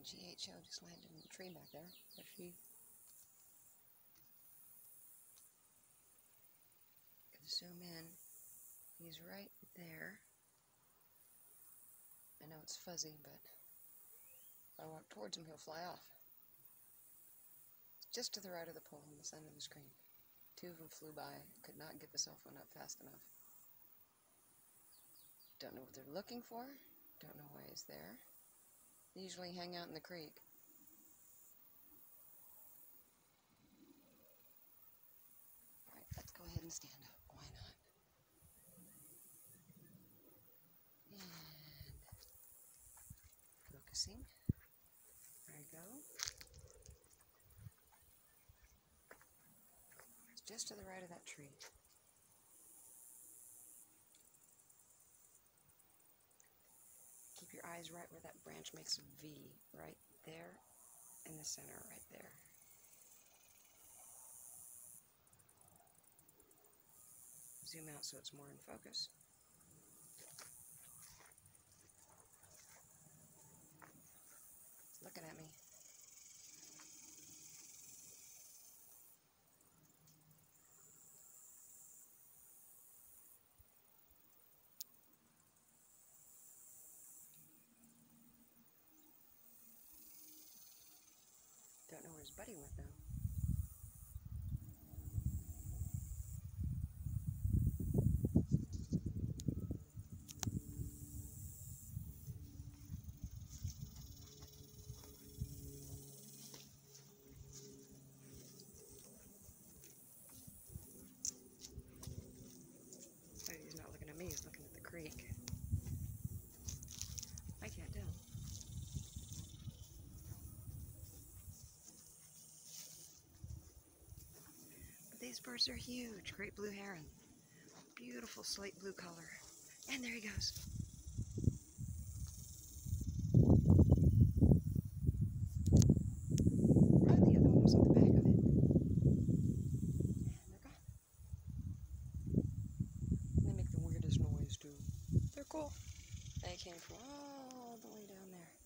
think GBH just landed in the tree back there. She can zoom in. He's right there. I know it's fuzzy, but if I walk towards him, he'll fly off. Just to the right of the pole on the center of the screen. Two of them flew by. Could not get the cell phone up fast enough. Don't know what they're looking for. Don't know why he's there. Usually hang out in the creek. Alright, let's go ahead and stand up. Why not? And focusing. There you go. It's just to the right of that tree. Eyes right where that branch makes a V, right there in the center, right there. Zoom out so it's more in focus. It's looking at me. Don't know where buddy went though. Oh, he's not looking at me, he's looking at the creek. I can't tell. But these birds are huge. Great blue heron. Beautiful slate blue color. And there he goes. The other one was on the back of it. And they're. They make the weirdest noise too. They're cool. They came from all the way down there.